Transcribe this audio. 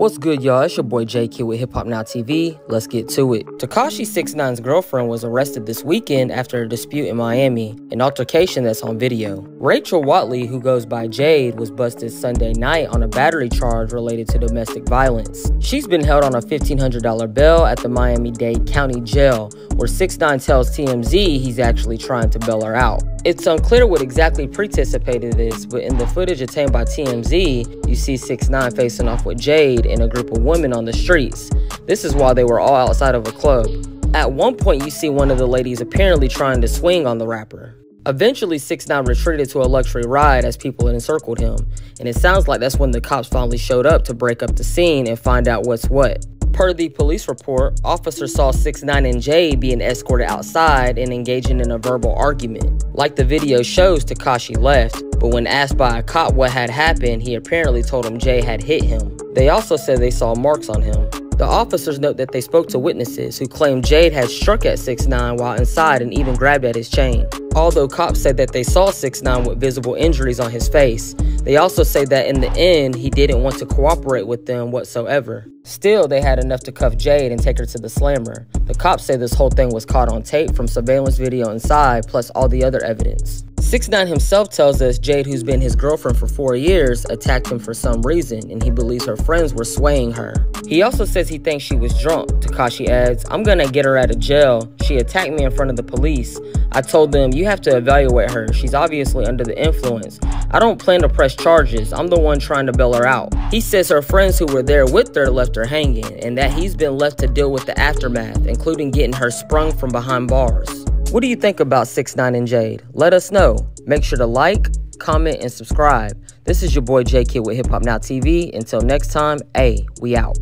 What's good, y'all? It's your boy J Kid with Hip Hop Now TV. Let's get to it. Tekashi 69's girlfriend was arrested this weekend after a dispute in Miami, an altercation that's on video. Rachel Wattley, who goes by Jade, was busted Sunday night on a battery charge related to domestic violence. She's been held on a $1,500 bail at the Miami-Dade County Jail, where 69 tells TMZ he's actually trying to bail her out. It's unclear what exactly precipitated this, but in the footage obtained by TMZ, you see 6 9 facing off with Jade and a group of women on the streets. This is while they were all outside of a club. At one point, you see one of the ladies apparently trying to swing on the rapper. Eventually, 6 9 retreated to a luxury ride as people encircled him, and it sounds like that's when the cops finally showed up to break up the scene and find out what's what. Per the police report, officers saw 6 9 and Jay being escorted outside and engaging in a verbal argument. Like the video shows, Tekashi left, but when asked by a cop what had happened, he apparently told him Jay had hit him. They also said they saw marks on him. The officers note that they spoke to witnesses who claimed Jade had struck at 6 9 while inside and even grabbed at his chain. Although cops said that they saw 6 9 with visible injuries on his face, they also say that in the end, he didn't want to cooperate with them whatsoever. Still, they had enough to cuff Jade and take her to the slammer. The cops say this whole thing was caught on tape from surveillance video inside, plus all the other evidence. 6 9 himself tells us Jade, who's been his girlfriend for four years, attacked him for some reason, and he believes her friends were swaying her. He also says he thinks she was drunk. Tekashi adds, I'm gonna get her out of jail. She attacked me in front of the police. I told them, you have to evaluate her. She's obviously under the influence. I don't plan to press charges. I'm the one trying to bail her out. He says her friends who were there with her left her hanging, and that he's been left to deal with the aftermath, including getting her sprung from behind bars. What do you think about 6 9 and Jade? Let us know. Make sure to like, comment, and subscribe. This is your boy J Kid with Hip Hop Now TV. Until next time, A, we out.